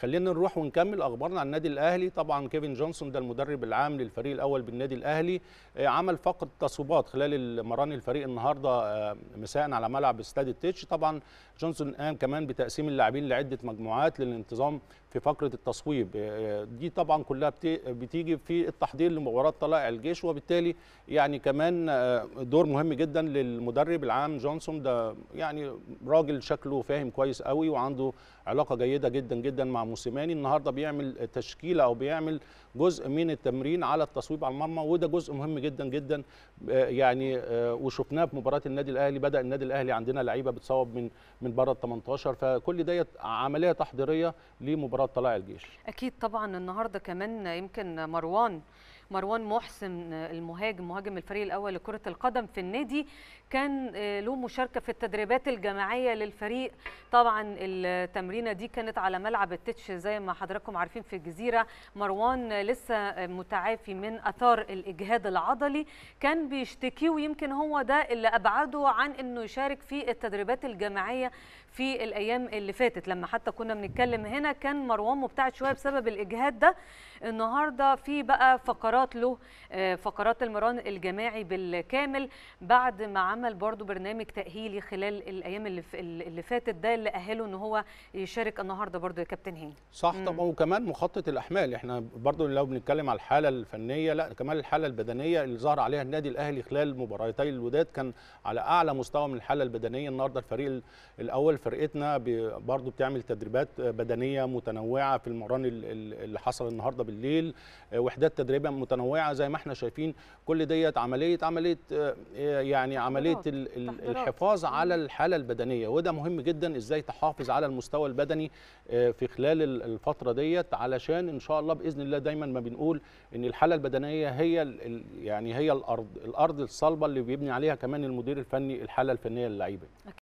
خلينا نروح ونكمل أخبارنا عن النادي الأهلي. طبعا كيفن جونسون ده المدرب العام للفريق الأول بالنادي الأهلي. آه، عمل فقره تصويبات خلال مران الفريق النهارده آه، مساء على ملعب استاد التتش طبعا جونسون قام كمان بتقسيم اللاعبين لعدة مجموعات للانتظام في فقرة التصويب. آه، دي طبعا كلها بت- بتيجي في التحضير لمباراة طلائع الجيش وبالتالي يعني كمان دور مهم جدا للمدرب العام جونسون. ده يعني راجل شكله فاهم كويس قوي وعنده علاقة جيدة جدا جدا مع موسيماني النهارده بيعمل تشكيلة أو بيعمل جزء من التمرين على التصويب على المرمى وده جزء مهم جدا جدا آه، يعني آه، وشفناه في مباراة النادي الأهلي. بدأ النادي الأهلي عندنا لعيبة بتصوب من من بره ال 18 فكل ديت عملية تحضيرية لمباراة طلائع الجيش. أكيد طبعا. النهارده كمان يمكن مروان مروان محسن المهاجم مهاجم الفريق الأول لكرة القدم في النادي كان آه، له مشاركة في التدريبات الجماعية للفريق. طبعا التمرينة دي كانت على ملعب التتش زي ما حضراتكم عارفين في الجزيرة. مروان لسه متعافي من أثار الإجهاد العضلي. كان بيشتكيه ويمكن هو ده اللي أبعده عن إنه يشارك في التدريبات الجماعية في الأيام اللي فاتت. لما حتى كنا بنتكلم هنا كان مروان مبتعد شوية بسبب الإجهاد ده. النهارده في بقى فقرات له آه، فقرات المران الجماعي بالكامل بعد ما عمل برضو برنامج تأهيلي خلال الأيام اللي اللي فاتت ده اللي أهله إن هو يشارك النهارده برضو يا كابتن هاني. صح طبعا. وكمان مخطط الأحمال. إحنا برضو لو بنتكلم على الحالة الفنية لأ كمان الحالة البدنية اللي ظهر عليها النادي الأهلي خلال مباراتي الوداد كان على أعلى مستوى من الحالة البدنية. النهارده الفريق ال- الأول فرقتنا برضو بتعمل تدريبات بدنية متنوعة في المران ال- ال- اللي حصل النهارده بالليل. آه، وحدات تدريبيه متنوعة زي ما إحنا شايفين كل ديت عملية عملية آه، يعني عملية. الحفاظ على الحالة البدنية. وده مهم جدا إزاي تحافظ على المستوى البدني آه، في خلال ال- الفترة ديت علشان ان شاء الله بإذن الله دايما ما بنقول إن الحالة البدنية هي يعني هي الأرض الأرض الصلبة اللي بيبني عليها كمان المدير الفني الحالة الفنية للعيبه